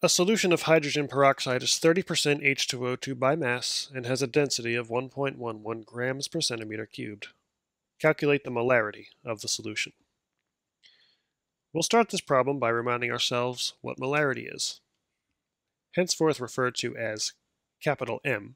A solution of hydrogen peroxide is 30% H2O2 by mass and has a density of 1.11 grams per centimeter cubed. Calculate the molarity of the solution. We'll start this problem by reminding ourselves what molarity is. Henceforth referred to as capital M.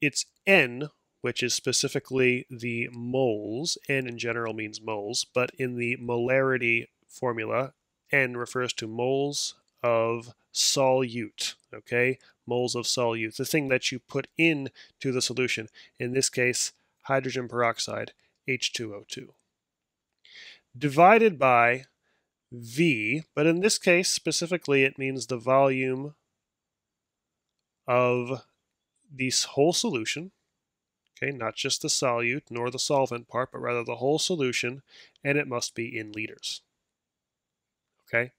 It's N, which is specifically the moles. N in general means moles, but in the molarity formula, N refers to moles of solute, okay? Moles of solute, the thing that you put in to the solution. In this case, hydrogen peroxide, H2O2. Divided by V, but in this case specifically it means the volume of this whole solution, okay, not just the solute nor the solvent part, but rather the whole solution, and it must be in liters. Okay,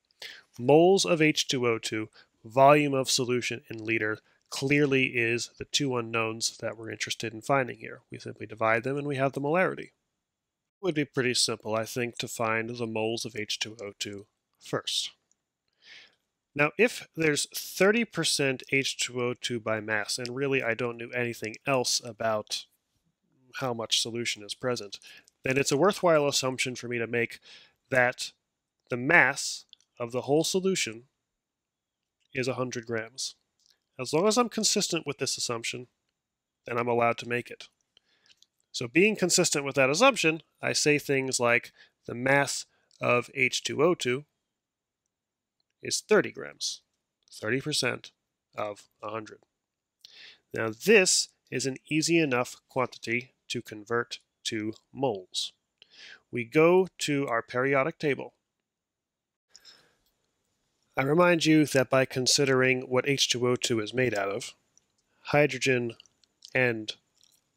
moles of H2O2, volume of solution in liter, clearly is the two unknowns that we're interested in finding here. We simply divide them and we have the molarity. It would be pretty simple, I think, to find the moles of H2O2 first. Now, if there's 30% H2O2 by mass, and really I don't know anything else about how much solution is present, then it's a worthwhile assumption for me to make that the mass of the whole solution is 100 grams. As long as I'm consistent with this assumption, then I'm allowed to make it. So being consistent with that assumption, I say things like the mass of H2O2 is 30 grams, 30% of 100. Now this is an easy enough quantity to convert to moles. We go to our periodic table. I remind you that by considering what H2O2 is made out of, hydrogen and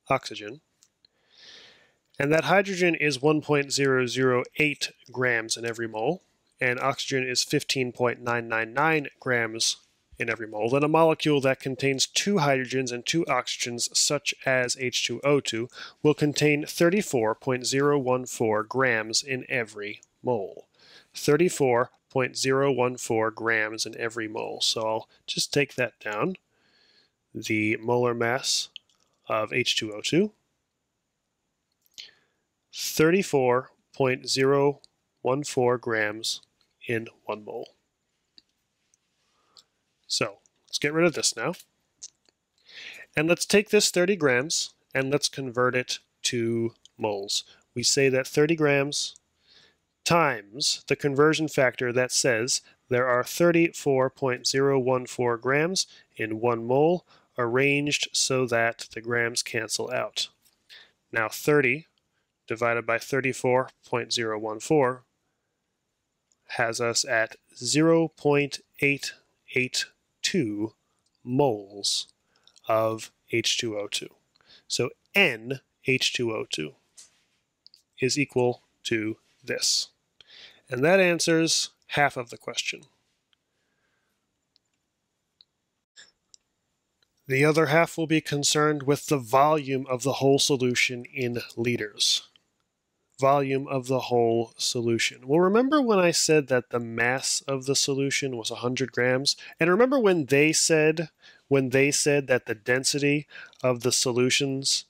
oxygen, and that hydrogen is 1.008 grams in every mole, and oxygen is 15.999 grams in every mole, then a molecule that contains two hydrogens and two oxygens, such as H2O2, will contain 34.014 grams in every mole. 34.014 grams in every mole. So I'll just take that down. The molar mass of H2O2, 34.014 grams in one mole. So let's get rid of this now. And let's take this 30 grams and let's convert it to moles. We say that 30 grams times the conversion factor that says there are 34.014 grams in one mole arranged so that the grams cancel out. Now 30 divided by 34.014 has us at 0.882 moles of H2O2. So N H2O2 is equal to this. And that answers half of the question. The other half will be concerned with the volume of the whole solution in liters volume of the whole solution. Well, remember when I said that the mass of the solution was 100 grams? And remember when they said when they said that the density of the solutions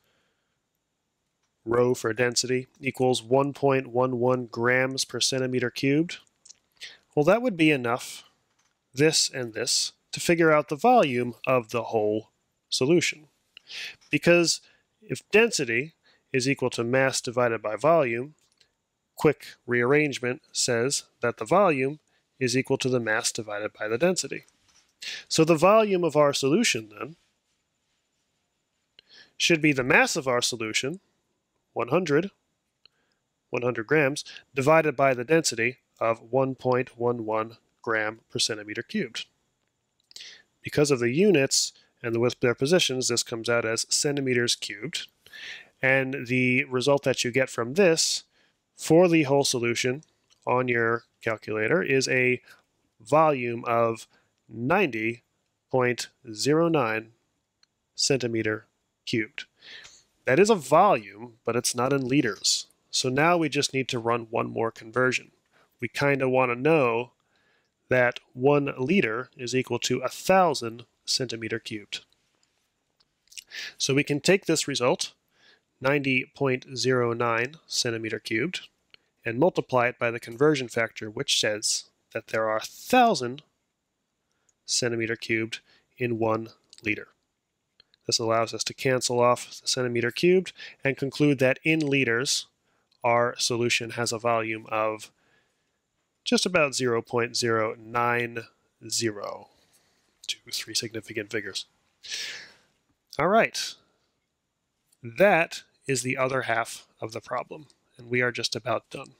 rho for density equals 1.11 grams per centimeter cubed? Well, that would be enough, this and this, to figure out the volume of the whole solution. Because if density is equal to mass divided by volume, quick rearrangement says that the volume is equal to the mass divided by the density. So the volume of our solution then should be the mass of our solution, 100, 100 grams, divided by the density of 1.11 gram per centimeter cubed. Because of the units and the with their positions, this comes out as centimeters cubed. And the result that you get from this for the whole solution on your calculator is a volume of 90.09 centimeter cubed. That is a volume, but it's not in liters. So now we just need to run one more conversion. We kind of want to know that one liter is equal to a thousand centimeter cubed. So we can take this result, 90.09 centimeter cubed, and multiply it by the conversion factor, which says that there are a 1,000 centimeter cubed in one liter. This allows us to cancel off the centimeter cubed and conclude that in liters, our solution has a volume of just about 0.090, two, three significant figures. All right, that is the other half of the problem, and we are just about done.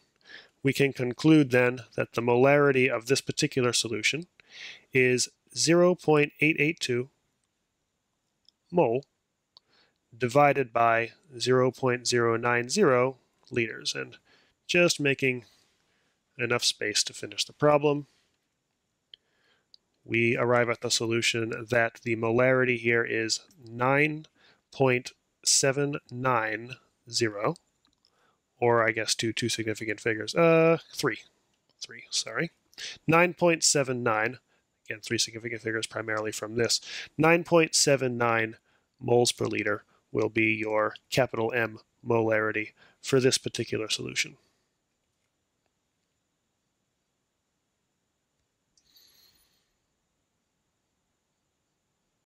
We can conclude then that the molarity of this particular solution is 0.882 mole divided by 0.090 liters, and just making enough space to finish the problem, we arrive at the solution that the molarity here is 9.790, or I guess two two significant figures, uh, three, three, sorry, 9.79, again, three significant figures primarily from this, 9.79 moles per liter will be your capital M molarity for this particular solution.